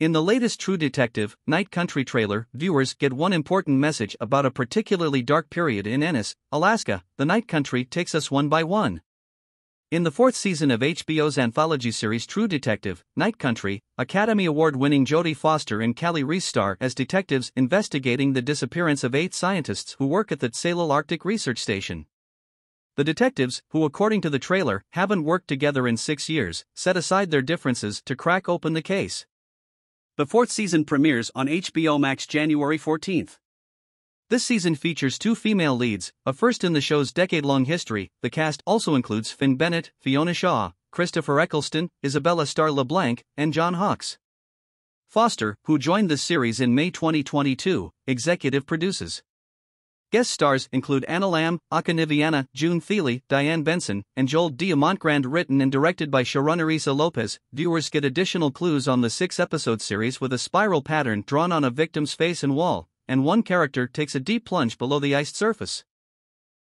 In the latest True Detective, Night Country trailer, viewers get one important message about a particularly dark period in Ennis, Alaska. The Night Country takes us one by one. In the fourth season of HBO's anthology series True Detective, Night Country, Academy Award winning Jodie Foster and Kali Reis star as detectives investigating the disappearance of eight scientists who work at the Tsalal Arctic Research Station. The detectives, who according to the trailer haven't worked together in six years, set aside their differences to crack open the case. The fourth season premieres on HBO Max January 14th. This season features two female leads, a first in the show's decade long history. The cast also includes Finn Bennett, Fiona Shaw, Christopher Eccleston, Isabella Star LaBlanc, and John Hawkes. Foster, who joined the series in May 2022, executive produces. Guest stars include Anna Lambe, Akaniviana, June Thiele, Diane Benson, and Joel D. Montgrand. Written and directed by showrunner Issa Lopez, viewers get additional clues on the six episode series with a spiral pattern drawn on a victim's face and wall, and one character takes a deep plunge below the iced surface.